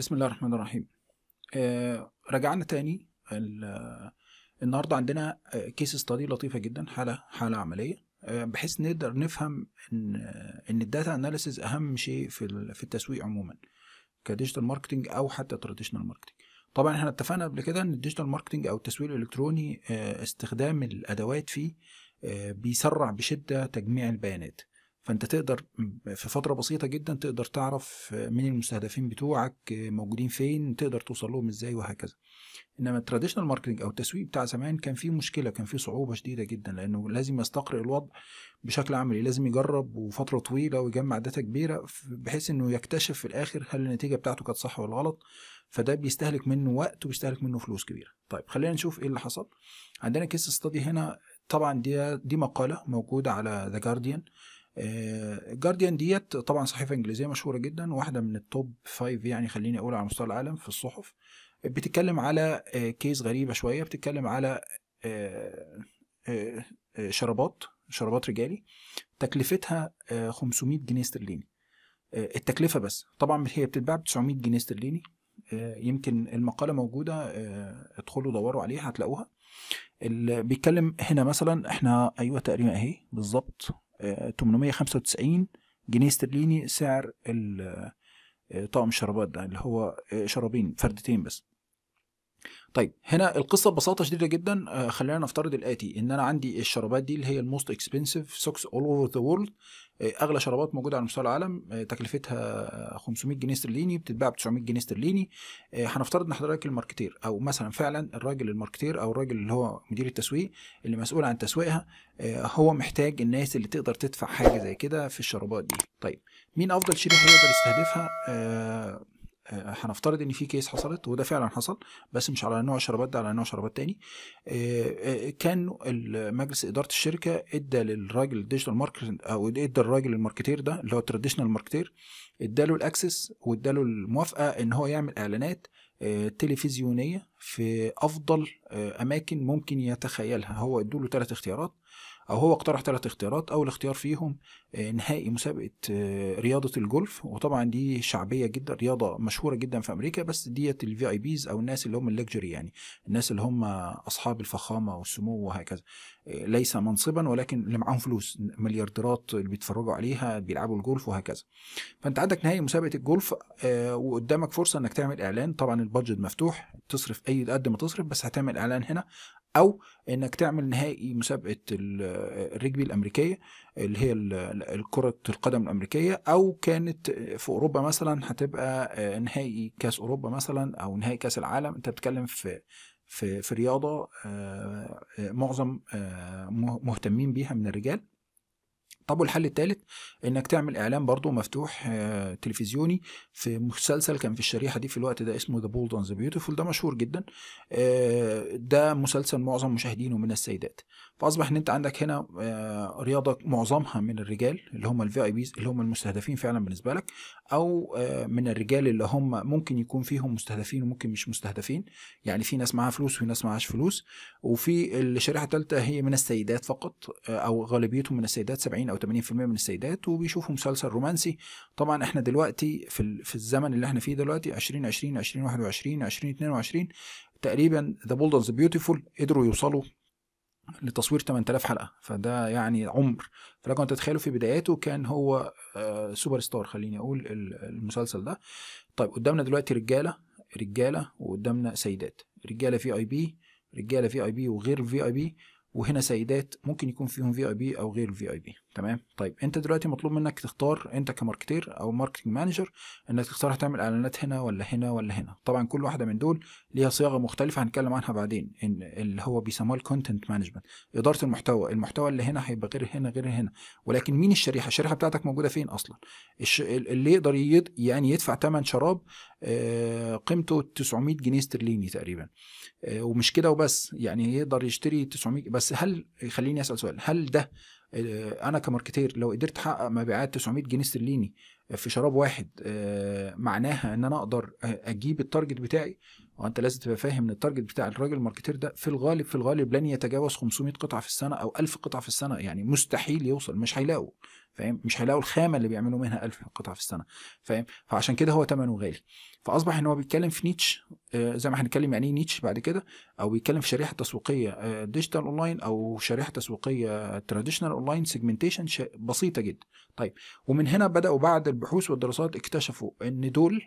بسم الله الرحمن الرحيم. آه رجعنا تاني النهارده عندنا case study لطيفة جدا حاله حالة عملية. آه بحيث نقدر نفهم إن إن ال data analysis أهم شيء في في التسويق عموما ك digital marketing أو حتى traditional marketing طبعا إحنا اتفقنا قبل كده إن ال digital marketing أو التسويق الإلكتروني آه استخدام الأدوات فيه آه بيسرع بشدة تجميع البيانات. فأنت تقدر في فترة بسيطة جدا تقدر تعرف مين المستهدفين بتوعك موجودين فين تقدر توصل لهم إزاي وهكذا. إنما ال traditional marketing أو التسويق بتاع زمان كان فيه مشكلة كان فيه صعوبة شديدة جدا لأنه لازم يستقرئ الوضع بشكل عملي لازم يجرب وفترة طويلة ويجمع data كبيرة بحيث إنه يكتشف في الآخر هل النتيجة بتاعته كانت صح ولا غلط. فده بيستهلك منه وقت وبيستهلك منه فلوس كبيرة. طيب خلينا نشوف إيه اللي حصل. عندنا case study هنا طبعا دي دي مقالة موجودة على The Guardian Guardian ديت طبعا صحيفة إنجليزية مشهورة جدا واحدة من ال top five يعني خليني أقول على مستوى العالم في الصحف. بتتكلم على case غريبة شوية بتتكلم على شرابات شرابات رجالي تكلفتها 500 جنيه استرليني. التكلفة بس. طبعا هي بتتباع ب 900 جنيه استرليني. يمكن المقالة موجودة ادخلوا دوروا عليها هتلاقوها. اللي بيتكلم هنا مثلا إحنا أيوه تقريبا اهي بالظبط 895 جنيه استرليني سعر طقم الشرابات ده اللي هو شرابين فردتين بس. طيب هنا القصة ببساطة شديدة جدا. خلينا نفترض الآتي. إن أنا عندي الشرابات دي اللي هي ال most expensive socks all over the world أغلى شرابات موجودة على مستوى العالم. تكلفتها 500 جنيه استرليني بتتباع ب 900 جنيه استرليني. هنفترض إن حضرتك ال marketer أو مثلا فعلا الراجل ال marketer أو الراجل اللي هو مدير التسويق اللي مسؤول عن تسويقها هو محتاج الناس اللي تقدر تدفع حاجة زي كده في الشرابات دي. طيب مين أفضل شريحه يقدر يستهدفها؟ هنفترض إن في case حصلت وده فعلا حصل بس مش على نوع شرابات ده على نوع شرابات تاني. كان مجلس إدارة الشركة إدى للراجل ال digital marketing أو إدى الراجل ال marketer ده اللي هو ال traditional marketer إداله ال access وإداله الموافقة إن هو يعمل إعلانات تلفزيونية في أفضل أماكن ممكن يتخيلها. هو إدوله ثلاث اختيارات أو هو اقترح ثلاث اختيارات اول اختيار فيهم نهائي مسابقة رياضة الجولف. وطبعا دي شعبية جدا رياضة مشهورة جدا في أمريكا بس ديت ال VIPs أو الناس اللي هم ال luxury يعني الناس اللي هم أصحاب الفخامة والسمو وهكذا. ليس منصبا ولكن اللي معاهم فلوس مليارديرات اللي بيتفرجوا عليها بيلعبوا الجولف وهكذا. فأنت عندك نهائي مسابقة الجولف وقدامك فرصة إنك تعمل إعلان. طبعا البادجت مفتوح تصرف أي قد ما تصرف بس هتعمل إعلان هنا. أو إنك تعمل نهائي مسابقة الرجبي الأمريكية اللي هي كرة القدم الأمريكية. أو كانت في أوروبا مثلا هتبقى نهائي كأس أوروبا مثلا أو نهائي كأس العالم. أنت بتتكلم في في في رياضة معظم مهتمين بيها من الرجال. طب والحل الثالث إنك تعمل إعلان برضو مفتوح آه تلفزيوني في مسلسل كان في الشريحة دي في الوقت ده اسمه The Bold and the Beautiful ده مشهور جدا. آه ده مسلسل معظم مشاهدينه من السيدات. فأصبح إن أنت عندك هنا آه رياضة معظمها من الرجال اللي هم ال VIPs اللي هم المستهدفين فعلا بالنسبة لك أو من الرجال اللي هم ممكن يكون فيهم مستهدفين وممكن مش مستهدفين. يعني في ناس معاها فلوس وفي ناس معاهاش فلوس. وفي الشريحة الثالثه هي من السيدات فقط أو غالبيتهم من السيدات 70 أو 80% من السيدات وبيشوفوا مسلسل رومانسي. طبعا إحنا دلوقتي في في الزمن اللي إحنا فيه دلوقتي 2020 2021 2022 تقريبا The Bold the Beautiful قدروا يوصلوا لتصوير 8000 حلقة. فده يعني عمر. فلكم تتخيلوا في بداياته كان هو سوبر ستار خليني أقول المسلسل ده. طيب قدامنا دلوقتي رجالة رجالة وقدامنا سيدات. رجالة في اي بي رجالة في اي بي وغير الفي اي بي وهنا سيدات ممكن يكون فيهم VIP أو غير ال VIP تمام؟ طيب انت دلوقتي مطلوب منك تختار انت ك marketer أو marketing manager انك تختار هتعمل اعلانات هنا ولا هنا ولا هنا. طبعا كل واحدة من دول ليها صياغة مختلفة هنتكلم عنها بعدين إن اللي هو بيسموها ال content management إدارة المحتوى المحتوى اللي هنا هيبقى غير هنا غير هنا. ولكن مين الشريحة؟ الشريحة بتاعتك موجودة فين أصلا؟ الش... اللي يقدر يد... يعني يدفع ثمن شراب آه قيمته 900 جنيه استرليني تقريبا. آه ومش كده وبس يعني يقدر يشتري 900 بس هل خليني أسأل سؤال هل ده أنا ك marketer لو قدرت أحقق مبيعات 900 جنيه استرليني في شراب واحد معناها إن أنا أقدر أجيب ال target بتاعي وأنت لازم تبقى فاهم إن ال target بتاع الراجل ال marketer ده في الغالب في الغالب لن يتجاوز 500 قطعة في السنة أو 1000 قطعة في السنة. يعني مستحيل يوصل مش هيلاقوا فاهم؟ مش هيلاقوا الخامة اللي بيعملوا منها 1000 قطعة في السنة فاهم؟ فعشان كده هو ثمنه غالي. فأصبح إن هو بيتكلم في niche آه، زي ما هنتكلم يعني إيه niche بعد كده أو بيتكلم في شريحة تسويقية digital online أو شريحة تسويقية traditional online segmentation بسيطة جدا. طيب ومن هنا بدأوا بعد البحوث والدراسات اكتشفوا إن دول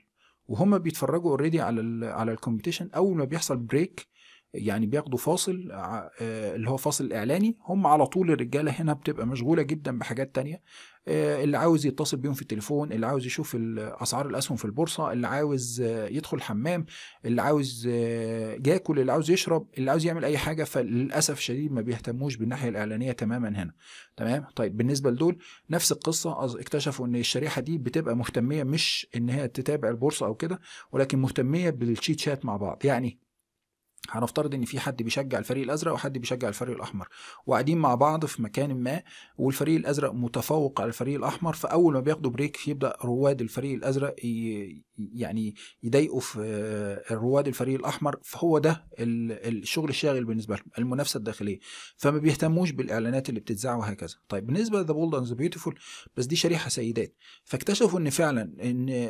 وهم بيتفرجوا already على ال على ال competition أول ما بيحصل break يعني بياخدوا فاصل آه، اللي هو فاصل إعلاني هم على طول الرجالة هنا بتبقى مشغولة جدا بحاجات تانية. آه، اللي عاوز يتصل بيهم في التليفون اللي عاوز يشوف أسعار الأسهم في البورصة اللي عاوز آه، يدخل حمام اللي عاوز ياكل اللي عاوز يشرب اللي عاوز يعمل أي حاجة. فللأسف الشديد ما بيهتموش بالناحية الإعلانية تماما هنا. تمام؟ طيب بالنسبة لدول نفس القصة. اكتشفوا إن الشريحة دي بتبقى مهتمية مش إن هي تتابع البورصة أو كده ولكن مهتمية بالشيت شات مع بعض. يعني هنفترض إن في حد بيشجع الفريق الأزرق وحد بيشجع الفريق الأحمر وقاعدين مع بعض في مكان ما والفريق الأزرق متفوق على الفريق الأحمر فأول ما بياخدوا break يبدأ رواد الفريق الأزرق يعني يضايقوا في رواد الفريق الأحمر فهو ده الشغل الشاغل بالنسبة لهم المنافسة الداخلية. فما بيهتموش بالإعلانات اللي بتتذاع وهكذا. طيب بالنسبة ل The Bold and Beautiful بس دي شريحة سيدات. فاكتشفوا إن فعلا إن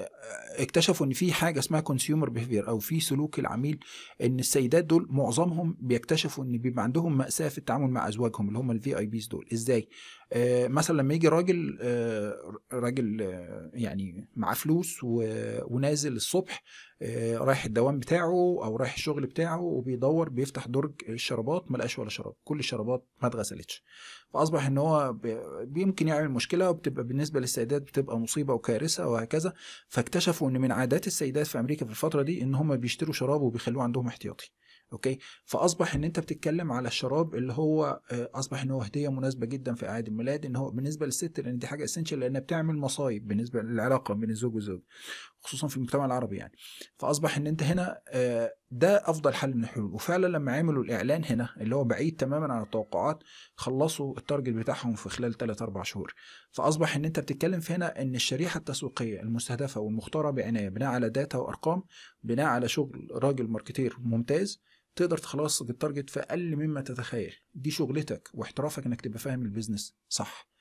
اكتشفوا إن في حاجة اسمها consumer behavior أو في سلوك العميل إن السيدات دول معظمهم بيكتشفوا إن بيبقى عندهم مأساة في التعامل مع أزواجهم اللي هم ال VIPs دول. إزاي؟ آه مثلا لما يجي راجل آه راجل آه يعني معاه فلوس ونازل الصبح رايح الدوام بتاعه أو رايح الشغل بتاعه وبيدور بيفتح درج الشرابات ما لقاش ولا شراب. كل الشرابات ما اتغسلتش. فأصبح إن هو بيمكن يعمل مشكلة وبتبقى بالنسبة للسيدات بتبقى مصيبة وكارثة وهكذا. فاكتشفوا إن من عادات السيدات في أمريكا في الفترة دي إن هم بيشتروا شراب وبيخلوه عندهم احتياطي. أوكي؟ فأصبح إن أنت بتتكلم على الشراب اللي هو آه، أصبح إن هو هدية مناسبة جدا في أعياد الميلاد إن هو بالنسبة للست لأن دي حاجة essential لأنها بتعمل مصايب بالنسبة للعلاقة بين الزوج والزوجة خصوصا في المجتمع العربي يعني. فأصبح إن أنت هنا آه، ده أفضل حل من الحلول. وفعلا لما عملوا الإعلان هنا اللي هو بعيد تماما عن التوقعات خلصوا ال target بتاعهم في خلال 3 4 شهور. فأصبح إن أنت بتتكلم في هنا إن الشريحة التسويقية المستهدفة والمختارة بعناية بناء على data وأرقام بناء على شغل راجل marketer ممتاز تقدر تخلص ال target في أقل مما تتخيل. دي شغلتك واحترافك إنك تبقى فاهم ال business صح.